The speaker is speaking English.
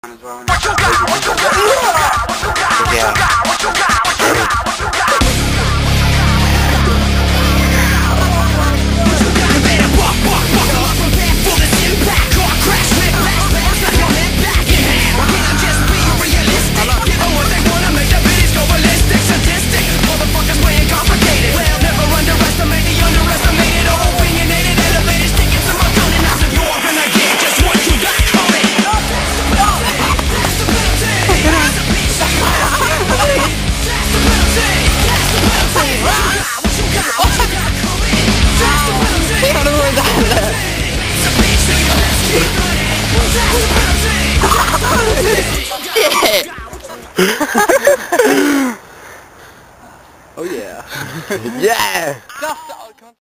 What you got? What you got? What you got? What you got? What you got? oh yeah. yeah!